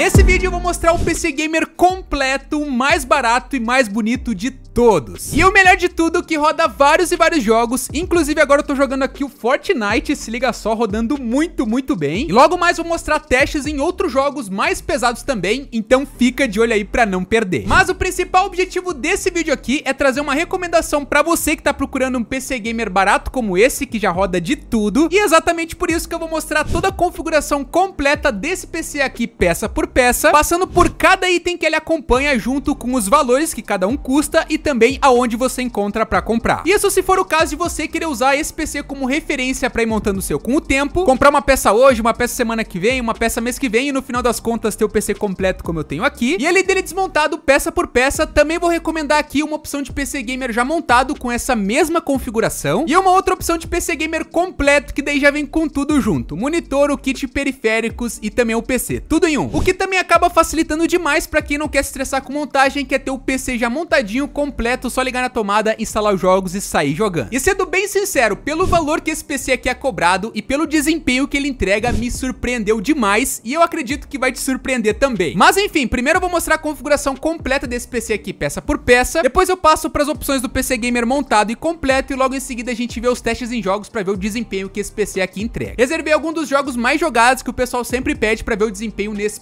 Nesse vídeo eu vou mostrar o PC Gamer completo, mais barato e mais bonito de todos. E o melhor de tudo que roda vários e vários jogos, inclusive agora eu tô jogando aqui o Fortnite, se liga só, rodando muito, muito bem. E logo mais vou mostrar testes em outros jogos mais pesados também, então fica de olho aí pra não perder. Mas o principal objetivo desse vídeo aqui é trazer uma recomendação pra você que tá procurando um PC Gamer barato como esse, que já roda de tudo, e é exatamente por isso que eu vou mostrar toda a configuração completa desse PC aqui, peça por peça, passando por cada item que ele acompanha junto com os valores que cada um custa e também aonde você encontra para comprar. Isso se for o caso de você querer usar esse PC como referência para ir montando o seu com o tempo, comprar uma peça hoje, uma peça semana que vem, uma peça mês que vem e no final das contas ter o PC completo como eu tenho aqui. E ele dele desmontado peça por peça, também vou recomendar aqui uma opção de PC Gamer já montado com essa mesma configuração e uma outra opção de PC Gamer completo que daí já vem com tudo junto, monitor, o kit periféricos e também o PC, tudo em um. O que também acaba facilitando demais para quem não quer se estressar com montagem, quer ter o PC já montadinho, completo, só ligar na tomada, instalar os jogos e sair jogando. E sendo bem sincero, pelo valor que esse PC aqui é cobrado e pelo desempenho que ele entrega, me surpreendeu demais e eu acredito que vai te surpreender também. Mas enfim, primeiro eu vou mostrar a configuração completa desse PC aqui, peça por peça, depois eu passo para as opções do PC Gamer montado e completo e logo em seguida a gente vê os testes em jogos para ver o desempenho que esse PC aqui entrega. Reservei alguns dos jogos mais jogados que o pessoal sempre pede para ver o desempenho nesse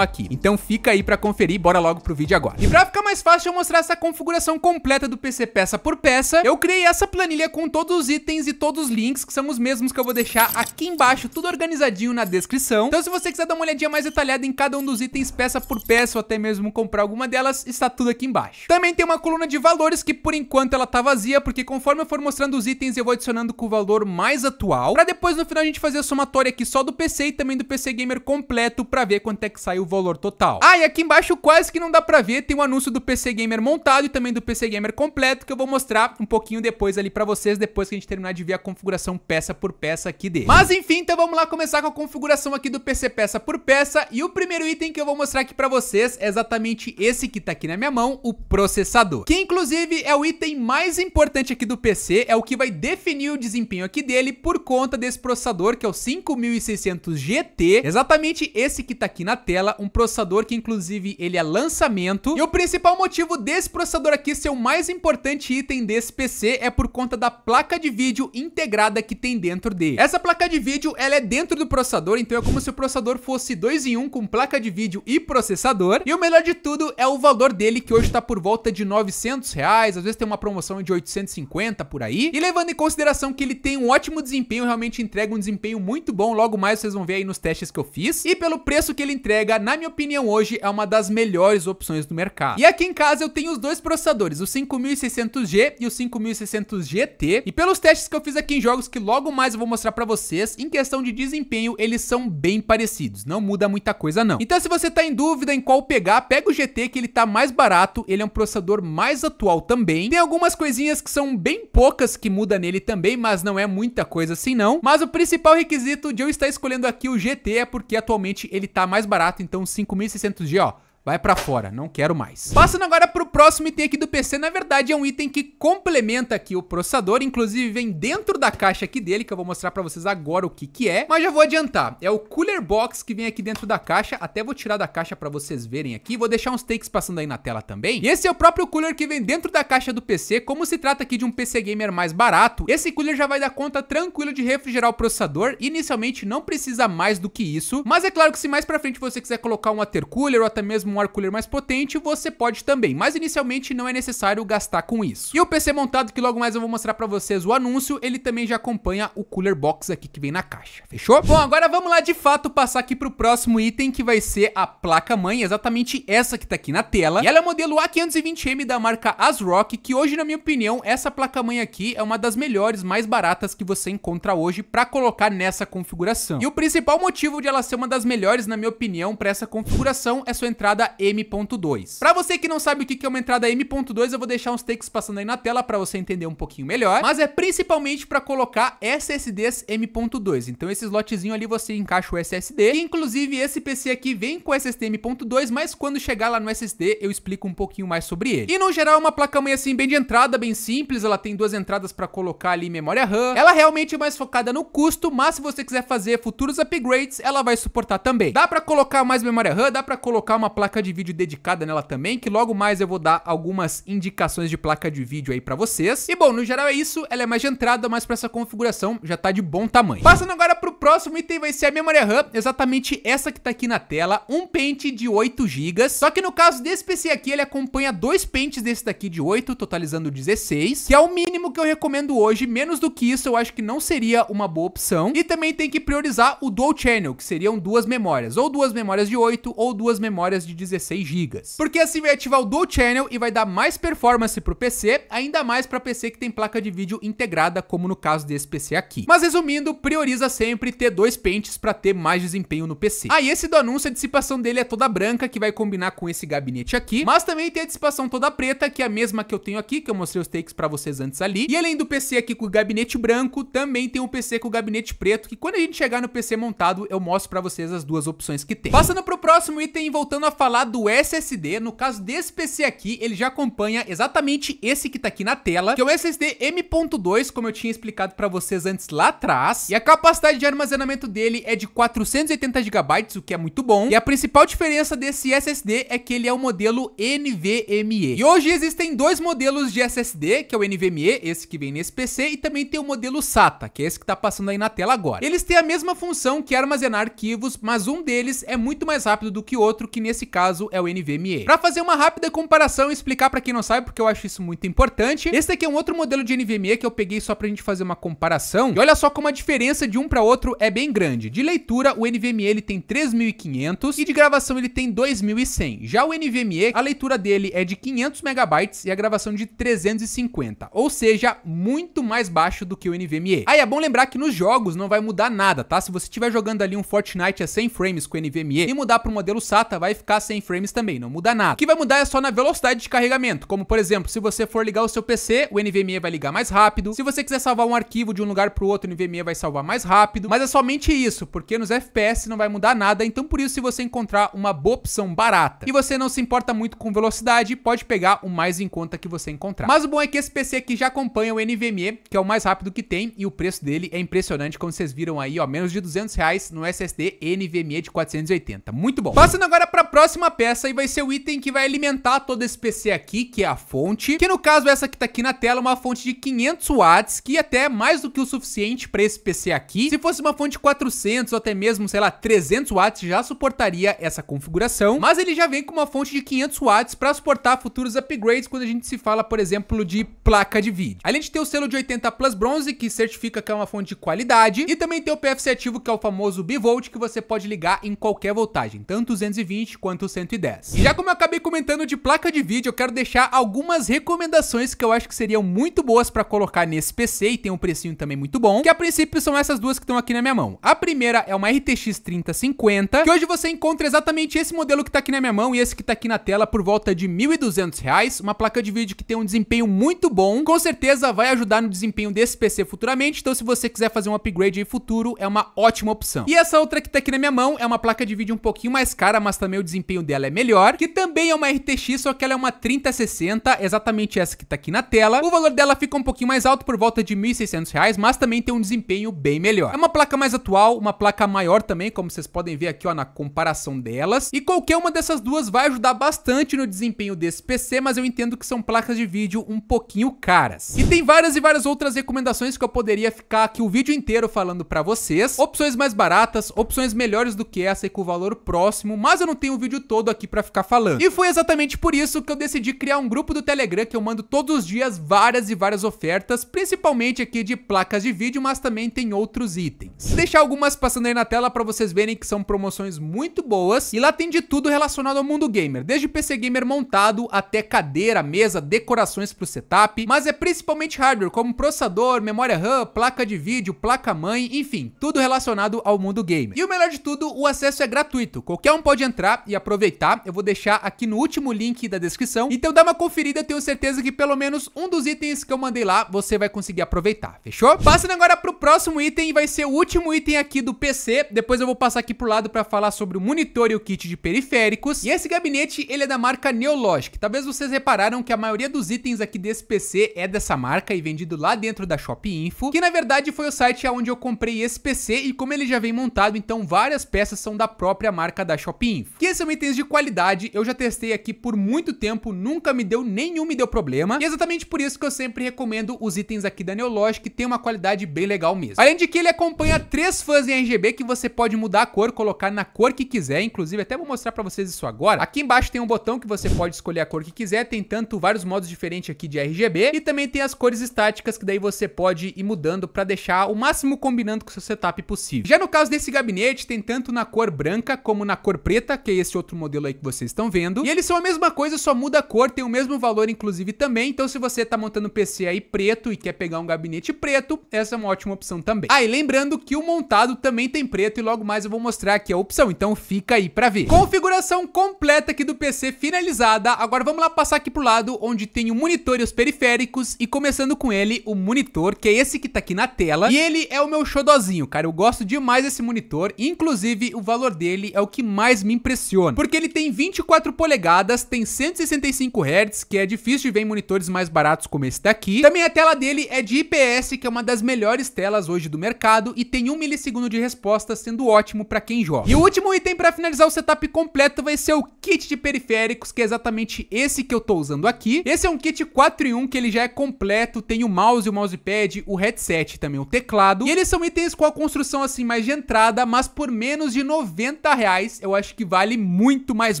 Aqui. Então fica aí para conferir, bora logo pro vídeo agora. E para ficar mais fácil eu mostrar essa configuração completa do PC peça por peça, eu criei essa planilha com todos os itens e todos os links, que são os mesmos que eu vou deixar aqui embaixo, tudo organizadinho na descrição. Então se você quiser dar uma olhadinha mais detalhada em cada um dos itens peça por peça ou até mesmo comprar alguma delas, está tudo aqui embaixo. Também tem uma coluna de valores que por enquanto ela tá vazia, porque conforme eu for mostrando os itens eu vou adicionando com o valor mais atual, para depois no final a gente fazer a somatória aqui só do PC e também do PC Gamer completo para ver quanto é que sai o valor total. Ah, e aqui embaixo quase que não dá pra ver, tem o um anúncio do PC Gamer montado e também do PC Gamer completo, que eu vou mostrar um pouquinho depois ali pra vocês, depois que a gente terminar de ver a configuração peça por peça aqui dele. Mas enfim, então vamos lá começar com a configuração aqui do PC peça por peça, e o primeiro item que eu vou mostrar aqui pra vocês é exatamente esse que tá aqui na minha mão, o processador. Que inclusive é o item mais importante aqui do PC, é o que vai definir o desempenho aqui dele por conta desse processador, que é o 5600 GT, exatamente esse que tá aqui na tela, um processador que inclusive ele é lançamento, e o principal motivo desse processador aqui ser o mais importante item desse PC é por conta da placa de vídeo integrada que tem dentro dele. Essa placa de vídeo, ela é dentro do processador, então é como se o processador fosse dois em um com placa de vídeo e processador, e o melhor de tudo é o valor dele, que hoje tá por volta de 900 reais, às vezes tem uma promoção de 850 por aí, e levando em consideração que ele tem um ótimo desempenho, realmente entrega um desempenho muito bom, logo mais vocês vão ver aí nos testes que eu fiz, e pelo preço que ele entrega, na minha opinião hoje, é uma das melhores opções do mercado. E aqui em casa eu tenho os dois processadores, o 5600G e o 5600GT, e pelos testes que eu fiz aqui em jogos que logo mais eu vou mostrar pra vocês, em questão de desempenho, eles são bem parecidos, não muda muita coisa não. Então se você tá em dúvida em qual pegar, pega o GT que ele tá mais barato, ele é um processador mais atual também, tem algumas coisinhas que são bem poucas que muda nele também, mas não é muita coisa assim não, mas o principal requisito de eu estar escolhendo aqui o GT é porque atualmente ele tá mais barato, então 5600G ó, Vai pra fora, não quero mais. Passando agora pro próximo item aqui do PC, na verdade é um item que complementa aqui o processador, inclusive vem dentro da caixa aqui dele, que eu vou mostrar pra vocês agora o que que é, mas já vou adiantar, é o Cooler Box que vem aqui dentro da caixa, até vou tirar da caixa pra vocês verem aqui, vou deixar uns takes passando aí na tela também, e esse é o próprio cooler que vem dentro da caixa do PC, como se trata aqui de um PC Gamer mais barato, esse cooler já vai dar conta tranquilo de refrigerar o processador, inicialmente não precisa mais do que isso, mas é claro que se mais pra frente você quiser colocar um water cooler ou até mesmo um ar cooler mais potente, você pode também, mas inicialmente não é necessário gastar com isso. E o PC montado, que logo mais eu vou mostrar pra vocês o anúncio, ele também já acompanha o Cooler Box aqui que vem na caixa, fechou? Bom, agora vamos lá de fato passar aqui pro próximo item, que vai ser a placa-mãe, exatamente essa que tá aqui na tela. E ela é o modelo A520M da marca ASRock, que hoje, na minha opinião, essa placa-mãe aqui é uma das melhores, mais baratas que você encontra hoje pra colocar nessa configuração. E o principal motivo de ela ser uma das melhores, na minha opinião, pra essa configuração é sua entrada entrada M.2. Para você que não sabe o que é uma entrada M.2, eu vou deixar uns takes passando aí na tela para você entender um pouquinho melhor, mas é principalmente para colocar SSDs M.2. Então esse slotzinho ali você encaixa o SSD, e inclusive esse PC aqui vem com SSD M.2, mas quando chegar lá no SSD eu explico um pouquinho mais sobre ele. E no geral é uma placa-mãe assim bem de entrada, bem simples, ela tem duas entradas para colocar ali memória RAM. Ela realmente é mais focada no custo, mas se você quiser fazer futuros upgrades, ela vai suportar também. Dá para colocar mais memória RAM, dá para colocar uma placa de vídeo dedicada nela também, que logo mais eu vou dar algumas indicações de placa de vídeo aí para vocês. E bom, no geral é isso, ela é mais de entrada, mas para essa configuração já tá de bom tamanho. Passando agora pro próximo item vai ser a memória RAM, exatamente essa que tá aqui na tela, um pente de 8 GB. Só que no caso desse PC aqui, ele acompanha dois pentes desse daqui de 8, totalizando 16, que é o mínimo que eu recomendo hoje, menos do que isso eu acho que não seria uma boa opção. E também tem que priorizar o Dual Channel, que seriam duas memórias, ou duas memórias de 8 ou duas memórias de 16 GB. Porque assim vai ativar o Dual Channel e vai dar mais performance pro PC, ainda mais para PC que tem placa de vídeo integrada, como no caso desse PC aqui. Mas resumindo, prioriza sempre ter dois pentes para ter mais desempenho no PC. Ah, e esse do anúncio, a dissipação dele é toda branca, que vai combinar com esse gabinete aqui, mas também tem a dissipação toda preta, que é a mesma que eu tenho aqui, que eu mostrei os takes para vocês antes ali. E além do PC aqui com o gabinete branco, também tem um PC com o gabinete preto, que quando a gente chegar no PC montado, eu mostro para vocês as duas opções que tem. Passando pro próximo item voltando a falar do SSD, no caso desse PC aqui, ele já acompanha exatamente esse que tá aqui na tela, que é o SSD M.2, como eu tinha explicado para vocês antes lá atrás. E a capacidade de armazenamento dele é de 480 GB, o que é muito bom. E a principal diferença desse SSD é que ele é o modelo NVMe. E hoje existem dois modelos de SSD, que é o NVMe, esse que vem nesse PC, e também tem o modelo SATA, que é esse que tá passando aí na tela agora. Eles têm a mesma função que armazenar arquivos, mas um deles é muito mais rápido do que o outro, que nesse caso é o NVMe. Para fazer uma rápida comparação e explicar para quem não sabe, porque eu acho isso muito importante, esse aqui é um outro modelo de NVMe que eu peguei só pra gente fazer uma comparação. E olha só como a diferença de um para outro é bem grande. De leitura, o NVMe ele tem 3500 e de gravação ele tem 2100. Já o NVMe, a leitura dele é de 500 megabytes e a gravação de 350, ou seja, muito mais baixo do que o NVMe. Aí é bom lembrar que nos jogos não vai mudar nada, tá? Se você estiver jogando ali um Fortnite a 100 frames com NVMe e mudar para o modelo SATA, vai ficar 100 frames também, não muda nada. O que vai mudar é só na velocidade de carregamento, como por exemplo, se você for ligar o seu PC, o NVMe vai ligar mais rápido. Se você quiser salvar um arquivo de um lugar para o outro, o NVMe vai salvar mais rápido. Mas é somente isso, porque nos FPS não vai mudar nada, então por isso se você encontrar uma boa opção barata e você não se importa muito com velocidade, pode pegar o mais em conta que você encontrar. Mas o bom é que esse PC aqui já acompanha o NVMe, que é o mais rápido que tem, e o preço dele é impressionante, como vocês viram aí, ó, menos de 200 reais no SSD NVMe de 480. Muito bom. Passando agora para a próxima peça, e vai ser o item que vai alimentar todo esse PC aqui, que é a fonte, que no caso essa que tá aqui na tela, é uma fonte de 500 watts, que até é mais do que o suficiente para esse PC aqui. Se fosse uma fonte de 400 ou até mesmo, sei lá, 300 watts, já suportaria essa configuração, mas ele já vem com uma fonte de 500 watts para suportar futuros upgrades quando a gente se fala, por exemplo, de placa de vídeo. Além de ter o selo de 80 Plus Bronze, que certifica que é uma fonte de qualidade, e também tem o PFC ativo, que é o famoso bivolt, que você pode ligar em qualquer voltagem, tanto 220 quanto 110. E já como eu acabei comentando de placa de vídeo, eu quero deixar algumas recomendações que eu acho que seriam muito boas para colocar nesse PC e tem um precinho também muito bom, que a princípio são essas duas que estão aqui na minha mão. A primeira é uma RTX 3050, que hoje você encontra exatamente esse modelo que tá aqui na minha mão e esse que tá aqui na tela por volta de R$ 1.200, uma placa de vídeo que tem um desempenho muito bom, com certeza vai ajudar no desempenho desse PC futuramente, então se você quiser fazer um upgrade aí futuro, é uma ótima opção. E essa outra que tá aqui na minha mão é uma placa de vídeo um pouquinho mais cara, mas também o desempenho dela é melhor, que também é uma RTX, só que ela é uma 3060, exatamente essa que tá aqui na tela. O valor dela fica um pouquinho mais alto, por volta de R$ 1.600, mas também tem um desempenho bem melhor. É uma placa mais atual, uma placa maior também, como vocês podem ver aqui ó, na comparação delas, e qualquer uma dessas duas vai ajudar bastante no desempenho desse PC, mas eu entendo que são placas de vídeo um pouquinho caras. E tem várias e várias outras recomendações que eu poderia ficar aqui o vídeo inteiro falando pra vocês. Opções mais baratas, opções melhores do que essa e com valor próximo, mas eu não tenho o vídeo todo aqui pra ficar falando. E foi exatamente por isso que eu decidi criar um grupo do Telegram que eu mando todos os dias várias e várias ofertas, principalmente aqui de placas de vídeo, mas também tem outros itens. Vou deixar algumas passando aí na tela pra vocês verem que são promoções muito boas, e lá tem de tudo relacionado ao mundo gamer, desde PC gamer montado até cadeira, mesa, decorações pro setup, mas é principalmente hardware, como processador, memória RAM, placa de vídeo, placa-mãe, enfim, tudo relacionado ao mundo gamer. E o melhor de tudo, o acesso é gratuito, qualquer um pode entrar e aproveitar aproveitar, eu vou deixar aqui no último link da descrição. Então dá uma conferida, tenho certeza que pelo menos um dos itens que eu mandei lá, você vai conseguir aproveitar, fechou? Passando agora pro próximo item, vai ser o último item aqui do PC. Depois eu vou passar aqui pro lado para falar sobre o monitor e o kit de periféricos. E esse gabinete, ele é da marca Neologic. Talvez vocês repararam que a maioria dos itens aqui desse PC é dessa marca e vendido lá dentro da Shop Info, que na verdade foi o site onde eu comprei esse PC e como ele já vem montado, então várias peças são da própria marca da Shop Info. Que são itens de qualidade, eu já testei aqui por muito tempo, nunca me deu nenhum me deu problema. E é exatamente por isso que eu sempre recomendo os itens aqui da Neologic, que tem uma qualidade bem legal mesmo. Além de que ele acompanha três fãs em RGB que você pode mudar a cor, colocar na cor que quiser, inclusive até vou mostrar para vocês isso agora. Aqui embaixo tem um botão que você pode escolher a cor que quiser, tem tanto vários modos diferentes aqui de RGB e também tem as cores estáticas que daí você pode ir mudando para deixar o máximo combinando com o seu setup possível. Já no caso desse gabinete, tem tanto na cor branca como na cor preta, que é esse outro modelo aí que vocês estão vendo. E eles são a mesma coisa, só muda a cor, tem o mesmo valor inclusive também. Então se você tá montando um PC aí preto e quer pegar um gabinete preto, essa é uma ótima opção também. Ah, e lembrando que o montado também tem preto e logo mais eu vou mostrar aqui a opção, então fica aí pra ver. Configuração completa aqui do PC finalizada. Agora vamos lá passar aqui pro lado onde tem o monitor e os periféricos e começando com ele, o monitor, que é esse que tá aqui na tela. E ele é o meu xodozinho, cara. Eu gosto demais desse monitor, inclusive o valor dele é o que mais me impressiona, porque ele tem 24 polegadas, tem 165 Hz, que é difícil de ver em monitores mais baratos como esse daqui. Também a tela dele é de IPS, que é uma das melhores telas hoje do mercado e tem 1 milissegundo de resposta, sendo ótimo para quem joga. E o último item para finalizar o setup completo vai ser o kit de periféricos, que é exatamente esse que eu tô usando aqui. Esse é um kit 4 em 1 que ele já é completo, tem o mouse, o mousepad, o headset, também o teclado. E eles são itens com a construção assim mais de entrada, mas por menos de 90 reais, eu acho que vale muito, mas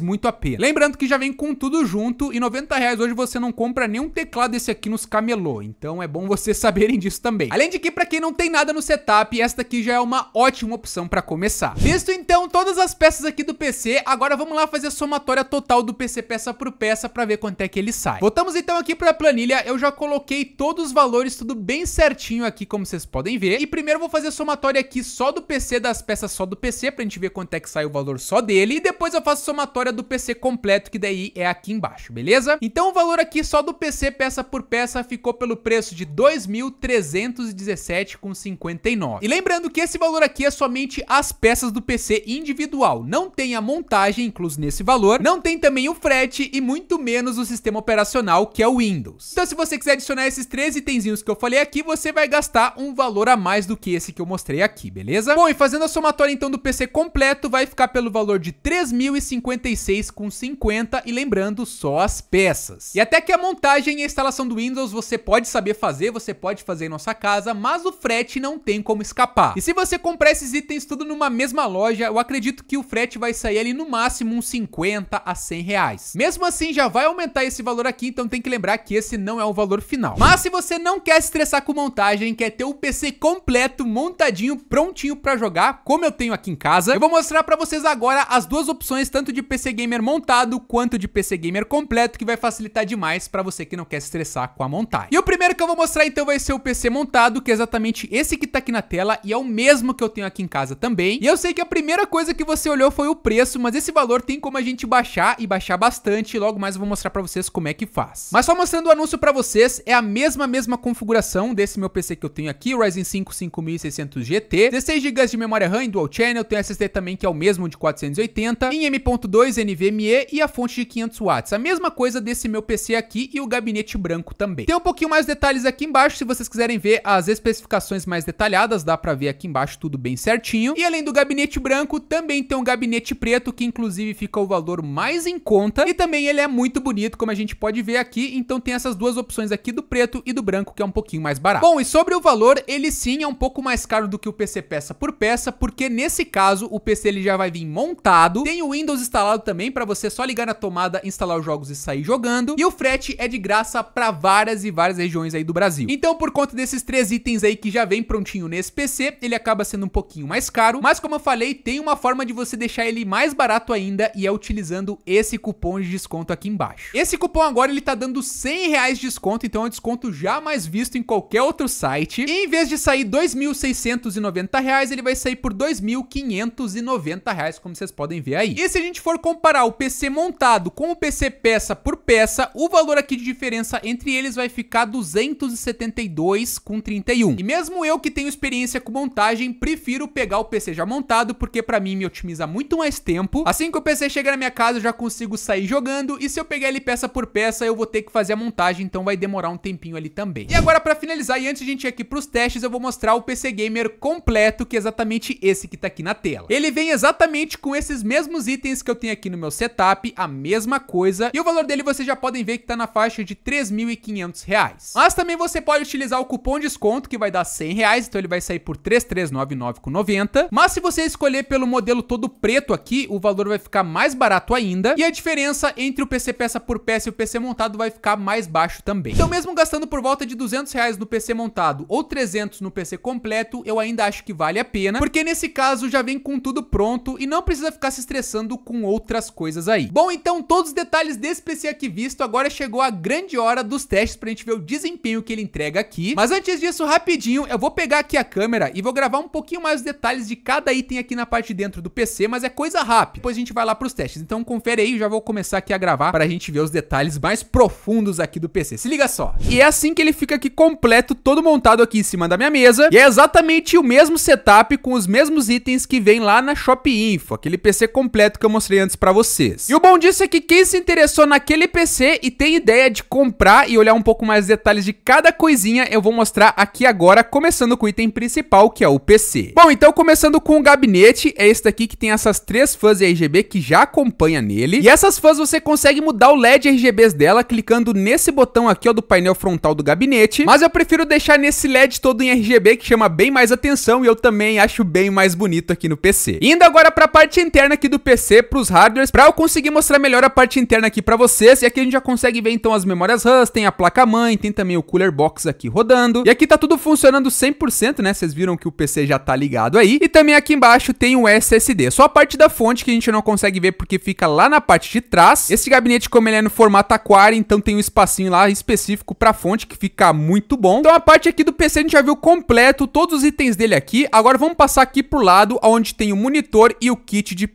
muito a pena. Lembrando que já vem com tudo junto e 90 reais hoje você não compra nenhum teclado desse aqui nos camelô, então é bom vocês saberem disso também. Além de que para quem não tem nada no setup, esta aqui já é uma ótima opção para começar. Visto então todas as peças aqui do PC, agora vamos lá fazer a somatória total do PC peça por peça para ver quanto é que ele sai. Voltamos então aqui para a planilha, eu já coloquei todos os valores tudo bem certinho aqui como vocês podem ver. E primeiro vou fazer a somatória aqui só do PC, das peças só do PC, pra gente ver quanto é que sai o valor só dele. E depois eu faço somatória do PC completo, que daí é aqui embaixo, beleza? Então o valor aqui só do PC peça por peça ficou pelo preço de 2.317,59. E lembrando que esse valor aqui é somente as peças do PC individual, não tem a montagem incluso nesse valor, não tem também o frete e muito menos o sistema operacional que é o Windows. Então se você quiser adicionar esses três itenzinhos que eu falei aqui, você vai gastar um valor a mais do que esse que eu mostrei aqui, beleza? Bom, e fazendo a somatória então do PC completo, vai ficar pelo valor de 3.056,50 e lembrando só as peças. E até que a montagem e a instalação do Windows você pode saber fazer, você pode fazer em nossa casa, mas o frete não tem como escapar. E se você comprar esses itens tudo numa mesma loja, eu acredito que o frete vai sair ali no máximo uns 50 a 100 reais. Mesmo assim, já vai aumentar esse valor aqui, então tem que lembrar que esse não é o valor final. Mas se você não quer se estressar com montagem, quer ter o PC completo, montadinho, prontinho para jogar, como eu tenho aqui em casa, eu vou mostrar para vocês agora as duas opções, tanto de PC Gamer montado quanto de PC Gamer completo, que vai facilitar demais para você que não quer se estressar com a montagem. E o primeiro que eu vou mostrar então vai ser o PC montado, que é exatamente esse que tá aqui na tela e é o mesmo que eu tenho aqui em casa também. E eu sei que a primeira coisa que você olhou foi o preço, mas esse valor tem como a gente baixar e baixar bastante, logo mais eu vou mostrar para vocês como é que faz. Mas só mostrando o anúncio para vocês, é a mesma mesma configuração desse meu PC que eu tenho aqui, Ryzen 5 5600 GT, 16 GB de memória RAM em Dual Channel, tem SSD também que é o mesmo de 480, em M.2 NVMe e a fonte de 500 watts. A mesma coisa desse meu PC aqui e o gabinete branco também. Tem um pouquinho mais detalhes aqui embaixo, se vocês quiserem ver as especificações mais detalhadas, dá pra ver aqui embaixo tudo bem certinho. E além do gabinete branco, também tem um gabinete preto, que inclusive fica o valor mais em conta. E também ele é muito bonito, como a gente pode ver aqui, então tem essas duas opções aqui do preto e do branco, que é um pouquinho mais barato. Bom, e sobre o valor, ele sim é um pouco mais caro do que o PC peça por peça, porque nesse caso o PC ele já vai vir montado, tem o Windows instalado também para você só ligar na tomada, instalar os jogos e sair jogando, e o frete é de graça para várias e várias regiões aí do Brasil. Então, por conta desses três itens aí que já vem prontinho nesse PC, ele acaba sendo um pouquinho mais caro, mas como eu falei, tem uma forma de você deixar ele mais barato ainda e é utilizando esse cupom de desconto aqui embaixo. Esse cupom agora ele tá dando 100 reais de desconto, então é um desconto jamais visto em qualquer outro site. E em vez de sair 2.690 reais, ele vai sair por 2.590 reais, como vocês podem ver aí. E se a gente for comparar o PC montado com o PC peça por peça, o valor aqui de diferença entre eles vai ficar 272 com 31. E mesmo eu que tenho experiência com montagem, prefiro pegar o PC já montado, porque para mim me otimiza muito mais tempo. Assim que o PC chegar na minha casa, eu já consigo sair jogando, e se eu pegar ele peça por peça, eu vou ter que fazer a montagem, então vai demorar um tempinho ali também. E agora para finalizar, e antes de a gente ir aqui pros testes, eu vou mostrar o PC Gamer completo, que é exatamente esse que tá aqui na tela. Ele vem exatamente com esses mesmos itens que eu tenho aqui no meu setup, a mesma coisa, e o valor dele vocês já podem ver que tá na faixa de 3.500 reais. Mas também você pode utilizar o cupom de desconto, que vai dar 100 reais, então ele vai sair por 3.399,90. Mas se você escolher pelo modelo todo preto aqui, o valor vai ficar mais barato ainda, e a diferença entre o PC peça por peça e o PC montado vai ficar mais baixo também. Então mesmo gastando por volta de 200 reais no PC montado ou 300 no PC completo, eu ainda acho que vale a pena, porque nesse caso já vem com tudo pronto e não precisa ficar se estressando com outras coisas aí. Bom, então todos os detalhes desse PC aqui visto, agora chegou a grande hora dos testes pra gente ver o desempenho que ele entrega aqui. Mas antes disso, rapidinho, eu vou pegar aqui a câmera e vou gravar um pouquinho mais os detalhes de cada item aqui na parte de dentro do PC, mas é coisa rápida. Depois a gente vai lá pros testes. Então confere aí, já vou começar aqui a gravar pra gente ver os detalhes mais profundos aqui do PC. Se liga só. E é assim que ele fica aqui completo, todo montado aqui em cima da minha mesa. E é exatamente o mesmo setup com os mesmos itens que vem lá na Shop Info, aquele PC completo que eu mostrei antes pra vocês. E o bom disso é que quem se interessou naquele PC e tem ideia de comprar e olhar um pouco mais detalhes de cada coisinha, eu vou mostrar aqui agora, começando com o item principal, que é o PC. Bom, então começando com o gabinete, é esse daqui que tem essas três fãs RGB que já acompanha nele. E essas fãs você consegue mudar o LED RGBs dela clicando nesse botão aqui, ó, do painel frontal do gabinete. Mas eu prefiro deixar nesse LED todo em RGB que chama bem mais atenção e eu também acho bem mais bonito aqui no PC. Indo agora para a parte interna aqui do Para os hardwares, para eu conseguir mostrar melhor a parte interna aqui para vocês. E aqui a gente já consegue ver então as memórias RAM, tem a placa-mãe, tem também o cooler box aqui rodando. E aqui tá tudo funcionando 100%, né? Vocês viram que o PC já tá ligado aí. E também aqui embaixo tem o SSD. Só a parte da fonte que a gente não consegue ver porque fica lá na parte de trás. Esse gabinete, como ele é no formato aquário, então tem um espacinho lá específico para fonte que fica muito bom. Então a parte aqui do PC a gente já viu completo, todos os itens dele aqui. Agora vamos passar aqui pro lado, onde tem o monitor e o kit de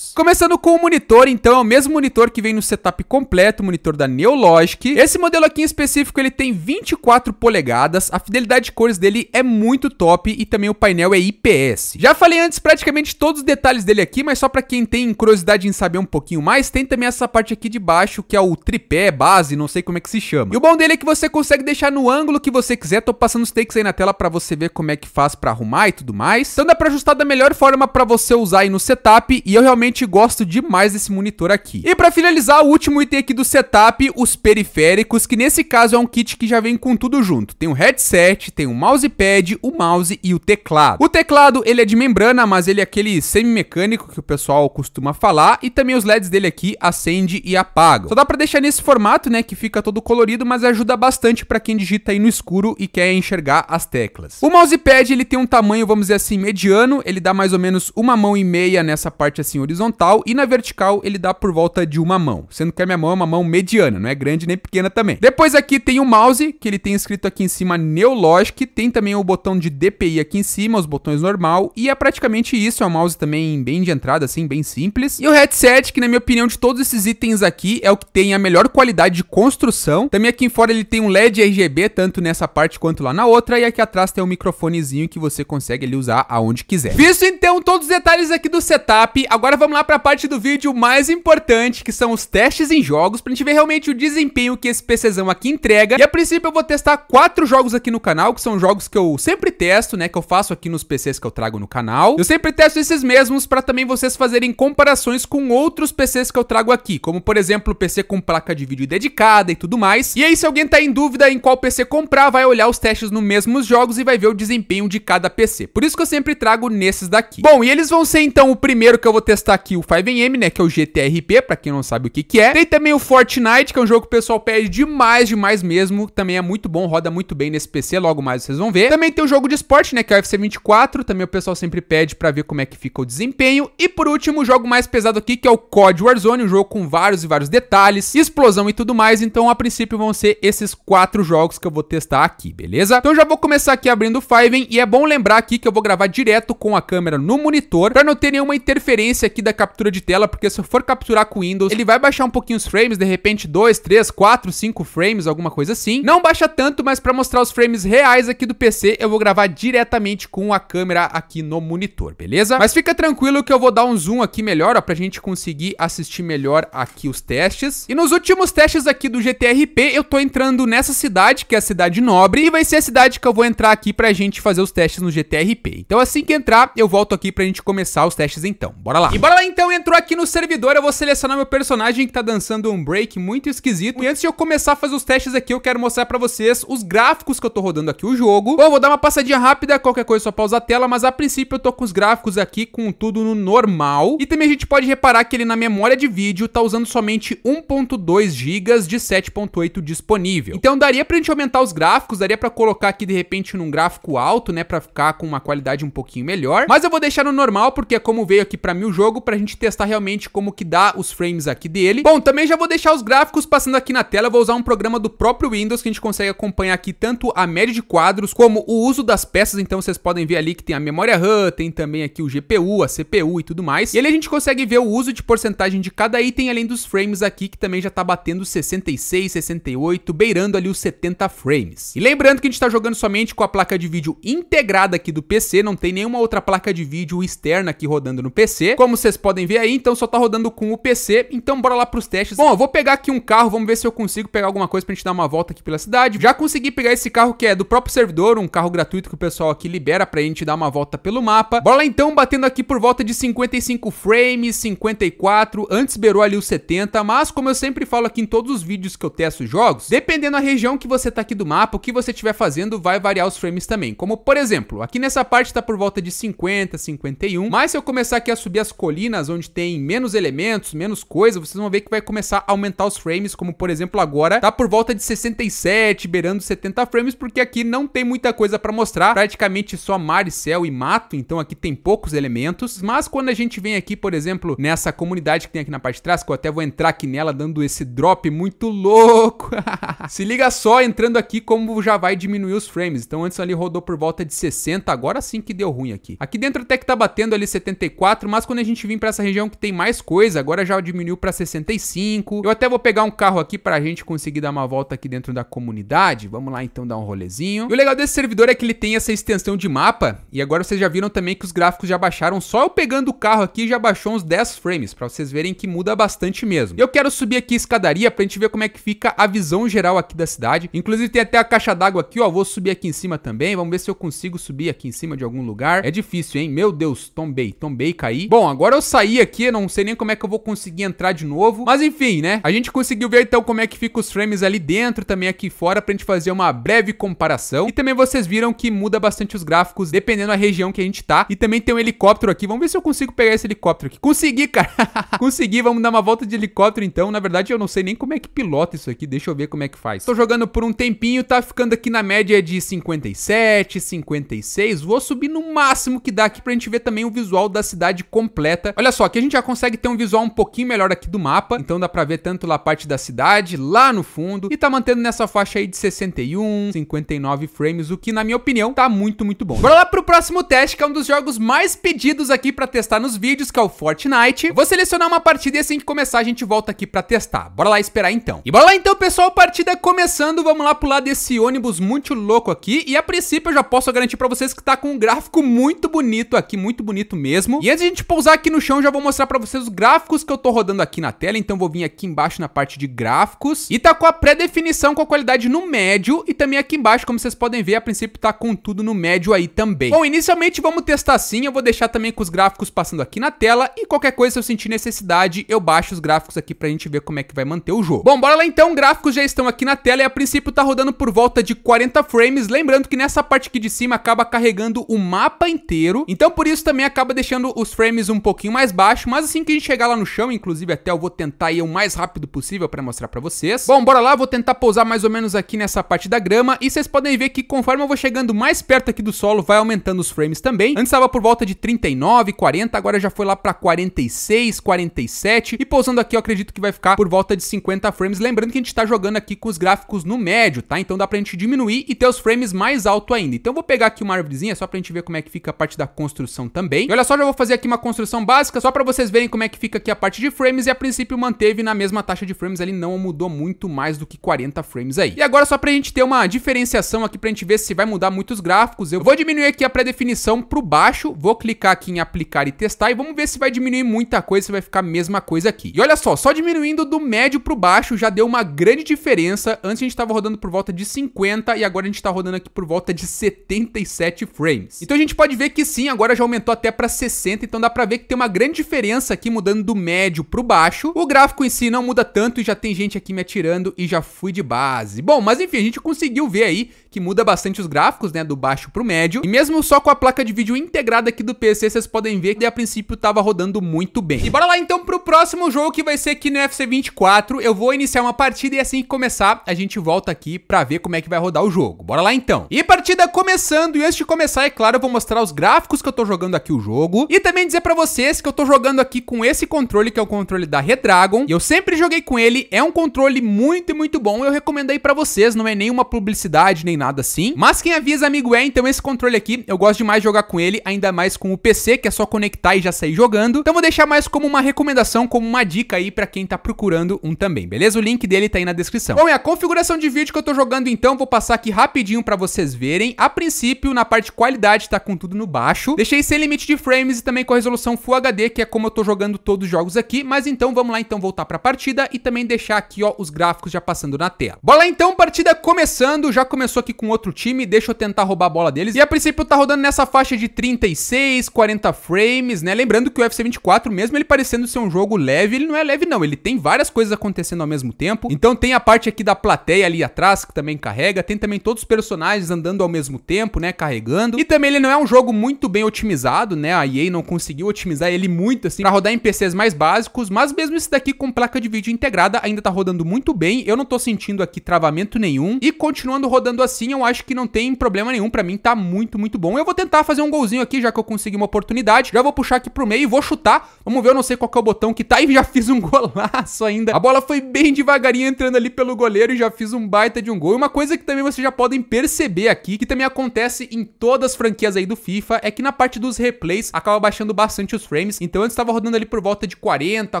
Começando com o monitor, então é o mesmo monitor que vem no setup completo, o monitor da Neologic. Esse modelo aqui em específico, ele tem 24 polegadas, a fidelidade de cores dele é muito top e também o painel é IPS. Já falei antes praticamente todos os detalhes dele aqui, mas só para quem tem curiosidade em saber um pouquinho mais, tem também essa parte aqui de baixo, que é o tripé, base, não sei como é que se chama. E o bom dele é que você consegue deixar no ângulo que você quiser, tô passando os takes aí na tela para você ver como é que faz para arrumar e tudo mais. Então dá para ajustar da melhor forma para você usar aí no setup, e eu realmente gosto demais desse monitor aqui. E para finalizar, o último item aqui do setup, os periféricos, que nesse caso é um kit que já vem com tudo junto. Tem o headset, tem o mousepad, o mouse e o teclado. O teclado, ele é de membrana, mas ele é aquele semi-mecânico que o pessoal costuma falar, e também os LEDs dele aqui acende e apaga. Só dá para deixar nesse formato, né, que fica todo colorido, mas ajuda bastante para quem digita aí no escuro e quer enxergar as teclas. O mousepad, ele tem um tamanho, vamos dizer assim, mediano, ele dá mais ou menos uma mão e meia nessa parte assim horizontal, e na vertical ele dá por volta de uma mão, sendo que a minha mão é uma mão mediana, não é grande nem pequena também. Depois aqui tem o mouse, que ele tem escrito aqui em cima Neologic, tem também o botão de DPI aqui em cima, os botões normal, e é praticamente isso, é um mouse também bem de entrada, assim, bem simples. E o headset, que na minha opinião de todos esses itens aqui, é o que tem a melhor qualidade de construção. Também aqui fora ele tem um LED RGB, tanto nessa parte quanto lá na outra, e aqui atrás tem um microfonezinho que você consegue ali usar aonde quiser. Visto então todos os detalhes aqui do setup, agora vamos lá para a parte do vídeo mais importante, que são os testes em jogos, pra gente ver realmente o desempenho que esse PCzão aqui entrega. E a princípio eu vou testar quatro jogos aqui no canal, que são jogos que eu sempre testo, né, que eu faço aqui nos PCs que eu trago no canal. Eu sempre testo esses mesmos para também vocês fazerem comparações com outros PCs que eu trago aqui, como por exemplo PC com placa de vídeo dedicada e tudo mais. E aí se alguém tá em dúvida em qual PC comprar, vai olhar os testes nos mesmos jogos e vai ver o desempenho de cada PC. Por isso que eu sempre trago nesses daqui. Bom, e eles vão ser então o primeiro que eu vou testar aqui, o 5M, né, que é o GTRP, para quem não sabe o que que é. Tem também o Fortnite, que é um jogo que o pessoal pede demais, demais mesmo. Também é muito bom, roda muito bem nesse PC, logo mais vocês vão ver. Também tem o jogo de esporte, né, que é o FC 24, também o pessoal sempre pede para ver como é que fica o desempenho. E por último, o jogo mais pesado aqui, que é o COD Warzone, um jogo com vários e vários detalhes, explosão e tudo mais. Então, a princípio, vão ser esses quatro jogos que eu vou testar aqui, beleza? Então, já vou começar aqui abrindo o Fiven e é bom lembrar aqui que eu vou gravar direto com a câmera no monitor para não ter nenhuma interferência aqui da captura de tela, porque se eu for capturar com Windows, ele vai baixar um pouquinho os frames, de repente 2, 3, 4, 5 frames, alguma coisa assim. Não baixa tanto, mas para mostrar os frames reais aqui do PC, eu vou gravar diretamente com a câmera aqui no monitor, beleza? Mas fica tranquilo que eu vou dar um zoom aqui melhor, ó, pra gente conseguir assistir melhor aqui os testes. E nos últimos testes aqui do GTRP, eu tô entrando nessa cidade, que é a cidade nobre, e vai ser a cidade que eu vou entrar aqui pra gente fazer os testes no GTRP. Então assim que entrar, eu volto aqui pra gente começar os testes então. Bora lá. E bora lá então, entrou aqui no servidor, eu vou selecionar meu personagem que tá dançando um break muito esquisito. E antes de eu começar a fazer os testes aqui, eu quero mostrar pra vocês os gráficos que eu tô rodando aqui o jogo. Bom, vou dar uma passadinha rápida, qualquer coisa só pausa a tela, mas a princípio eu tô com os gráficos aqui com tudo no normal. E também a gente pode reparar que ele na memória de vídeo tá usando somente 1.2 GB de 7.8 disponível. Então daria pra gente aumentar os gráficos, daria pra colocar aqui de repente num gráfico alto, né, pra ficar com uma qualidade um pouquinho melhor. Mas eu vou deixar no normal porque como veio aqui pra mim o jogo, pra gente testar realmente como que dá os frames aqui dele. Bom, também já vou deixar os gráficos passando aqui na tela, vou usar um programa do próprio Windows que a gente consegue acompanhar aqui tanto a média de quadros como o uso das peças, então vocês podem ver ali que tem a memória RAM, tem também aqui o GPU, a CPU e tudo mais. E ali a gente consegue ver o uso de porcentagem de cada item, além dos frames aqui, que também já tá batendo 66, 68, beirando ali os 70 frames. E lembrando que a gente tá jogando somente com a placa de vídeo integrada aqui do PC, não tem nenhuma outra placa de vídeo externa aqui rodando no PC. Como vocês podem ver aí, então só tá rodando com o PC, então bora lá pros testes. Bom, eu vou pegar aqui um carro, vamos ver se eu consigo pegar alguma coisa pra gente dar uma volta aqui pela cidade. Já consegui pegar esse carro que é do próprio servidor, um carro gratuito que o pessoal aqui libera pra gente dar uma volta pelo mapa. Bora lá então, batendo aqui por volta de 55 frames, 54, antes beirou ali os 70, mas como eu sempre falo aqui em todos os vídeos que eu testo jogos, dependendo da região que você tá aqui do mapa, o que você estiver fazendo vai variar os frames também. Como por exemplo, aqui nessa parte tá por volta de 50, 51, mas se eu começar aqui a subir as colinas onde tem menos elementos, menos coisa, vocês vão ver que vai começar a aumentar os frames, como por exemplo agora tá por volta de 67, beirando 70 frames, porque aqui não tem muita coisa pra mostrar, praticamente só mar e céu e mato, então aqui tem poucos elementos, mas quando a gente vem aqui, por exemplo, nessa comunidade que tem aqui na parte de trás, que eu até vou entrar aqui nela dando esse drop muito louco, se liga só, entrando aqui como já vai diminuir os frames, então antes ali rodou por volta de 60, agora sim que deu ruim aqui. Aqui dentro até que tá batendo ali 74, mas quando a gente vir pra essa região que tem mais coisa, agora já diminuiu pra 65, eu até vou pegar um carro aqui pra gente conseguir dar uma volta aqui dentro da comunidade, vamos lá então dar um rolezinho. E o legal desse servidor é que ele tem essa extensão de mapa, e agora vocês já viram também que os gráficos já baixaram, só eu pegando o carro aqui já baixou uns 10 frames, pra vocês verem que muda bastante mesmo. Eu quero subir aqui a escadaria pra gente ver como é que fica a visão geral aqui da cidade, inclusive tem até a caixa d'água aqui, ó, vou subir aqui em cima também, vamos ver se eu consigo subir aqui em cima de algum lugar. É difícil, hein? Meu Deus, tombei, tombei, caí. Bom, agora eu saí aqui, não sei nem como é que eu vou conseguir entrar de novo, mas enfim, né? A gente conseguiu ver então como é que fica os frames ali dentro, também aqui fora, pra gente fazer uma breve comparação. E também vocês viram que muda bastante os gráficos dependendo da região que a gente tá. E também tem um helicóptero aqui. Vamos ver se eu consigo pegar esse helicóptero aqui. Consegui, cara. Consegui. Vamos dar uma volta de helicóptero então. Na verdade, eu não sei nem como é que pilota isso aqui. Deixa eu ver como é que faz. Tô jogando por um tempinho, tá ficando aqui na média de 57, 56. Vou subir no máximo que dá aqui pra gente ver também o visual da cidade completa. Olha só, aqui a gente já consegue ter um visual um pouquinho melhor aqui do mapa. Então dá pra ver tanto lá a parte da cidade, lá no fundo. E tá mantendo nessa faixa aí de 61, 59 frames, o que na minha opinião tá muito, muito bom. Bora lá pro próximo teste, que é um dos jogos mais pedidos aqui pra testar nos vídeos, que é o Fortnite. Vou selecionar uma partida e assim que começar a gente volta aqui pra testar. Bora lá esperar então. E bora lá então, pessoal, partida começando. Vamos lá pular desse ônibus muito louco aqui. E a princípio eu já posso garantir pra vocês que tá com um gráfico muito bonito aqui, muito bonito mesmo. E antes de a gente pousar aqui no chão, já vou mostrar pra vocês os gráficos que eu tô rodando aqui na tela. Então vou vir aqui embaixo na parte de gráficos. E tá com a pré-definição com a qualidade no médio. E também aqui embaixo, como vocês podem ver, a princípio tá com tudo no médio aí também. Bom, inicialmente vamos testar assim. Eu vou deixar também com os gráficos passando aqui na tela. E qualquer coisa, se eu sentir necessidade, eu baixo os gráficos aqui pra gente ver como é que vai manter o jogo. Bom, bora lá então. Gráficos já estão aqui na tela e a princípio tá rodando por volta de 40 frames. Lembrando que nessa parte aqui de cima acaba carregando o mapa inteiro. Então por isso também acaba deixando os frames um pouquinho mais baixo. Mas assim que a gente chegar lá no chão, inclusive até eu vou tentar ir o mais rápido possível pra mostrar pra vocês. Bom, bora lá. Vou tentar pousar mais ou menos aqui nessa parte da grama. E vocês podem ver que conforme eu vou chegando mais perto aqui do solo, vai aumentando os frames também. Antes estava por volta de 39, 40, agora já foi lá pra 46, 47 e pousando aqui eu acredito que vai ficar por volta de 50 frames, lembrando que a gente tá jogando aqui com os gráficos no médio, tá? Então dá pra gente diminuir e ter os frames mais alto ainda. Então eu vou pegar aqui uma árvorezinha só pra gente ver como é que fica a parte da construção também. E olha só, já vou fazer aqui uma construção básica só pra vocês verem como é que fica aqui a parte de frames e a princípio manteve na mesma taxa de frames ali, não mudou muito mais do que 40 frames aí. E agora só pra gente ter uma diferenciação aqui pra gente ver se vai mudar muitos gráficos, eu vou diminuir aqui a pré-definição pro baixo, vou clicar aqui em aplicar e testar e vamos ver se vai diminuir muita coisa, se vai ficar a mesma coisa aqui. E olha só, só diminuindo do médio pro baixo já deu uma grande diferença. Antes a gente tava rodando por volta de 50 e agora a gente tá rodando aqui por volta de 77 frames. Então a gente pode ver que sim, agora já aumentou até para 60, então dá pra ver que tem uma grande diferença aqui mudando do médio pro baixo. O gráfico em si não muda tanto e já tem gente aqui me atirando e já fui de base. Bom, mas enfim, a gente conseguiu ver aí que muda bastante os gráficos, né, do baixo pro médio. E mesmo só com a placa de vídeo integrada aqui do PC, vocês podem ver que a princípio tava rodando muito bem. E bora lá então pro próximo jogo que vai ser aqui no FC 24. Eu vou iniciar uma partida e assim que começar, a gente volta aqui pra ver como é que vai rodar o jogo. Bora lá então. E partida começando, e antes de começar, é claro, eu vou mostrar os gráficos que eu tô jogando aqui o jogo. E também dizer pra vocês que eu tô jogando aqui com esse controle, que é o controle da Redragon. E eu sempre joguei com ele, é um controle muito muito bom. Eu recomendo aí pra vocês, não é nenhuma publicidade nem nada assim. Mas quem avisa amigo é, então esse controle aqui, eu gosto demais de jogar com ele, ainda mais com o PC, que é só conectar e já sair jogando. Então vou deixar mais como uma recomendação, como uma dica aí pra quem tá procurando um também, beleza? O link dele tá aí na descrição. Bom, e a configuração de vídeo que eu tô jogando então, vou passar aqui rapidinho pra vocês verem. A princípio, na parte de qualidade, tá com tudo no baixo. Deixei sem limite de frames e também com resolução Full HD, que é como eu tô jogando todos os jogos aqui. Mas então, vamos lá então voltar pra partida e também deixar aqui, ó, os gráficos já passando na tela. Bora lá então, partida começando. Já começou aqui com outro time, deixa eu tentar roubar a bola deles. E a princípio tá rodando nessa faixa de 36, 40 frames, né? Lembrando que o UFC 24, mesmo ele parecendo ser um jogo leve, ele não é leve não, ele tem várias coisas acontecendo ao mesmo tempo. Então tem a parte aqui da plateia ali atrás, que também carrega, tem também todos os personagens andando ao mesmo tempo, né, carregando. E também ele não é um jogo muito bem otimizado, né? A EA não conseguiu otimizar ele muito assim para rodar em PCs mais básicos, mas mesmo esse daqui com placa de vídeo integrada ainda tá rodando muito bem. Eu não tô sentindo aqui travamento nenhum e continuando rodando assim, eu acho que não tem problema nenhum, para mim tá muito, muito bom. Eu vou tentar fazer um golzinho aqui, já que eu consegui uma oportunidade. Já vou puxar aqui pro meio e vou chutar. Vamos ver, eu não sei qual é o botão que tá e já fiz um golaço ainda. A bola foi bem devagarinho entrando ali pelo goleiro e já fiz um baita de um gol. E uma coisa que também vocês já podem perceber aqui, que também acontece em todas as franquias aí do FIFA, é que na parte dos replays acaba baixando bastante os frames. Então antes estava rodando ali por volta de 40,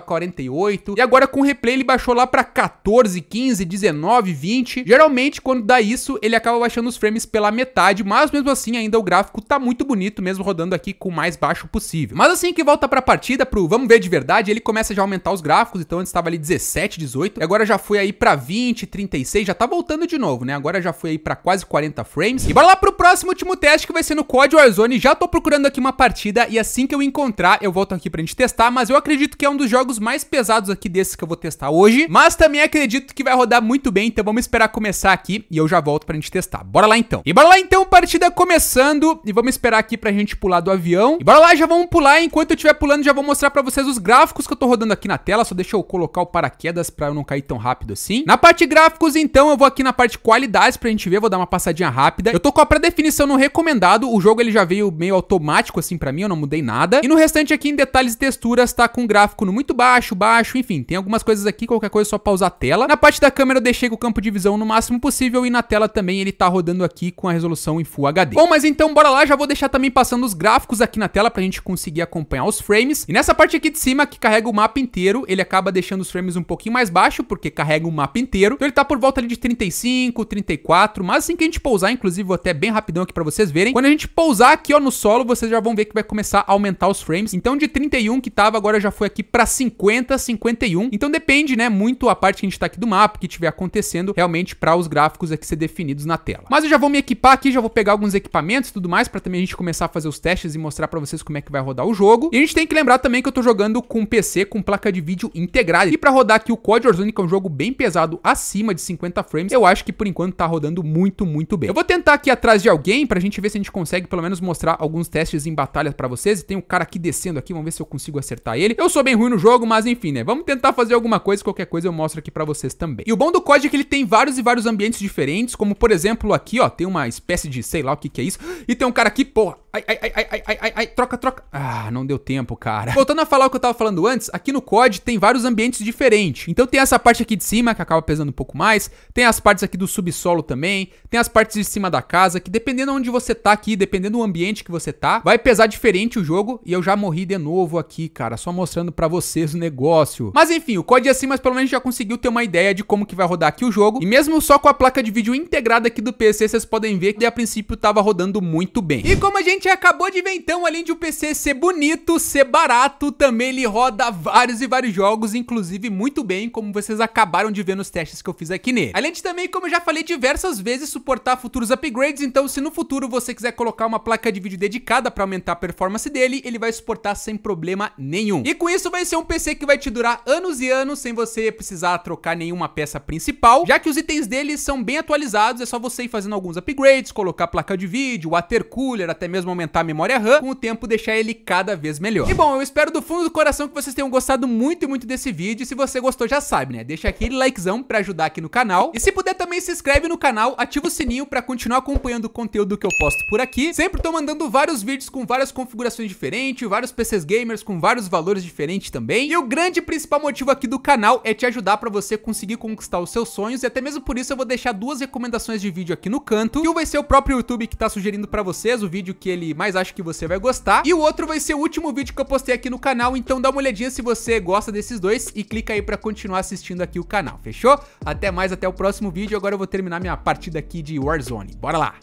48. E agora com o replay ele baixou lá pra 14, 15, 19, 20. Geralmente quando dá isso, ele acaba baixando os frames pela metade, mas mesmo assim ainda o gráfico tá muito bonito, mesmo rodando aqui com o mais baixo possível. Mas assim que volta pra partida, pro vamos ver de verdade, ele começa já a aumentar os gráficos, então antes estava ali 17, 18, e agora já foi aí pra 20, 36, já tá voltando de novo, né? Agora já foi aí pra quase 40 frames. E bora lá pro próximo último teste que vai ser no COD Warzone. Já tô procurando aqui uma partida e assim que eu encontrar, eu volto aqui pra gente testar, mas eu acredito que é um dos jogos mais pesados aqui desses que eu vou testar hoje, mas também acredito que vai rodar muito bem, então vamos esperar começar aqui e eu já volto pra gente testar. Bora lá então. E bora lá então, partida começando, e vamos esperar aqui pra gente pular do avião. E bora lá, já vamos pular, enquanto eu estiver pulando já vou mostrar pra vocês os gráficos que eu tô rodando aqui na tela, só deixa eu colocar o paraquedas pra eu não cair tão rápido assim. Na parte gráficos, então, eu vou aqui na parte qualidades pra gente ver, vou dar uma passadinha rápida. Eu tô com a pré-definição no recomendado, o jogo ele já veio meio automático assim pra mim, eu não mudei nada. E no restante aqui em detalhes e texturas tá com gráfico no muito baixo, baixo, enfim, tem algumas coisas aqui, qualquer coisa é só pausar a tela. Na parte da câmera eu deixei com o campo de visão no máximo possível e na tela também ele tá rodando aqui com a resolução em Full HD. Bom, mas então bora lá, já vou deixar também passando os gráficos aqui na tela pra gente conseguir acompanhar os frames. E nessa parte aqui de cima, que carrega o mapa inteiro, ele acaba deixando os frames um pouquinho mais baixo, porque carrega o mapa inteiro. Então ele tá por volta ali de 35, 34, mas assim que a gente pousar, inclusive vou até bem rapidão aqui pra vocês verem. Quando a gente pousar aqui, ó, no solo, vocês já vão ver que vai começar a aumentar os frames. Então de 31 que tava, agora já foi aqui pra 50, 51. Então depende, né, muito a parte que a gente tá aqui do mapa, que tiver acontecendo realmente para os gráficos aqui ser definidos na tela. Mas eu já vou me equipar aqui, já vou pegar alguns equipamentos e tudo mais, pra também a gente começar a fazer os testes e mostrar pra vocês como é que vai rodar o jogo. E a gente tem que lembrar também que eu tô jogando com PC com placa de vídeo integrada. E pra rodar aqui o COD Warzone, que é um jogo bem pesado, acima de 50 frames, eu acho que por enquanto tá rodando muito, muito bem. Eu vou tentar aqui atrás de Game pra gente ver se a gente consegue pelo menos mostrar alguns testes em batalha pra vocês. E tem um cara aqui descendo aqui, vamos ver se eu consigo acertar ele. Eu sou bem ruim no jogo, mas enfim, né? Vamos tentar fazer alguma coisa, qualquer coisa eu mostro aqui pra vocês também. E o bom do COD é que ele tem vários e vários ambientes diferentes, como por exemplo aqui, ó, tem uma espécie de, sei lá o que que é isso. E tem um cara aqui, porra, ai, ai, ai, ai, ai, ai, ai, troca, troca. Ah, não deu tempo, cara. Voltando a falar o que eu tava falando antes, aqui no COD tem vários ambientes diferentes. Então tem essa parte aqui de cima, que acaba pesando um pouco mais, tem as partes aqui do subsolo também, tem as partes de cima da casa, que dependendo onde você tá aqui, dependendo do ambiente que você tá, vai pesar diferente o jogo, e eu já morri de novo aqui, cara, só mostrando pra vocês o negócio. Mas enfim, o COD é assim, mas pelo menos já conseguiu ter uma ideia de como que vai rodar aqui o jogo, e mesmo só com a placa de vídeo integrada aqui do PC, vocês podem ver que a princípio tava rodando muito bem. E como a gente acabou de ver então, além de o PC ser bonito, ser barato, também ele roda vários e vários jogos, inclusive muito bem, como vocês acabaram de ver nos testes que eu fiz aqui nele. Além de também, como eu já falei diversas vezes, suportar futuros upgrades, então se no futuro você quiser colocar uma placa de vídeo dedicada para aumentar a performance dele, ele vai suportar sem problema nenhum. E com isso vai ser um PC que vai te durar anos e anos sem você precisar trocar nenhuma peça principal, já que os itens dele são bem atualizados, é só você ir fazendo alguns upgrades, colocar placa de vídeo, water cooler, até mesmo aumentar a memória RAM, com o tempo deixar ele cada vez melhor. E bom, eu espero do fundo do coração que vocês tenham gostado muito e muito desse vídeo, se você gostou já sabe, né? Deixa aquele likezão pra ajudar aqui no canal, e se puder também se inscreve no canal, ativa o sininho pra continuar acompanhando o conteúdo que eu posto por aqui. Sempre tô mandando vários vídeos com várias configurações diferentes, vários PCs gamers com vários valores diferentes também, e o grande principal motivo aqui do canal é te ajudar pra você conseguir conquistar os seus sonhos, e até mesmo por isso eu vou deixar duas recomendações de vídeo aqui no canto, que um vai ser o próprio YouTube que tá sugerindo pra vocês, o vídeo que ele mais acha que você vai gostar, e o outro vai ser o último vídeo que eu postei aqui no canal, então dá uma olhadinha se você gosta desses dois e clica aí pra continuar assistindo aqui o canal, fechou? Até mais, até o próximo vídeo, agora eu vou terminar minha partida aqui de Warzone, bora lá!